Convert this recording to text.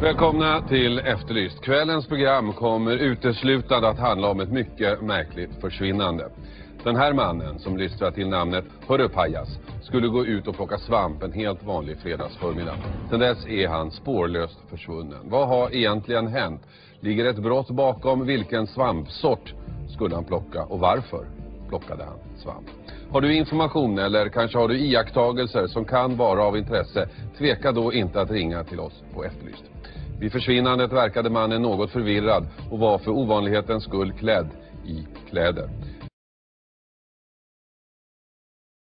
Välkomna till Efterlyst. Kvällens program kommer uteslutande att handla om ett mycket märkligt försvinnande. Den här mannen, som lystrar till namnet Hörru Pajas, skulle gå ut och plocka svamp en helt vanlig fredagsförmiddag. Sedan dess är han spårlöst försvunnen. Vad har egentligen hänt? Ligger ett brott bakom? Vilken svampsort skulle han plocka och varför plockade han svamp? Har du information eller kanske har du iakttagelser som kan vara av intresse? Tveka då inte att ringa till oss på Efterlyst. Vid försvinnandet verkade mannen något förvirrad och var för ovanlighetens skull klädd i kläder.